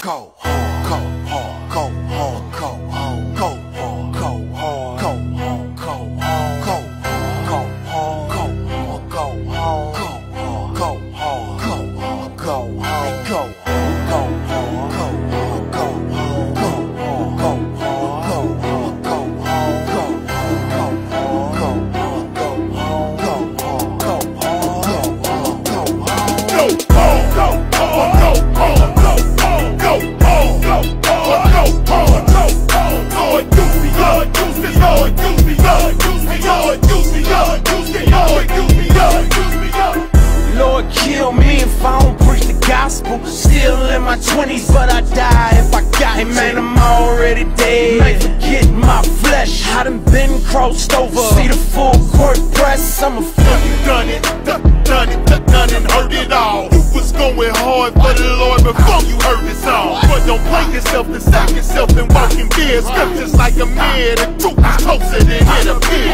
go home. Kill me if I don't preach the gospel. Still in my 20s, but I die if I got it. Man, I'm already dead. Man, forget my flesh. I done been crossed over. See the full court press. I'm a fuck. You done it, done, done it, done, done and heard it all. You was going hard for the Lord before you heard this song. But don't play yourself and sack yourself and walk in fear. Scriptures like a mirror, the truth is closer than it appears.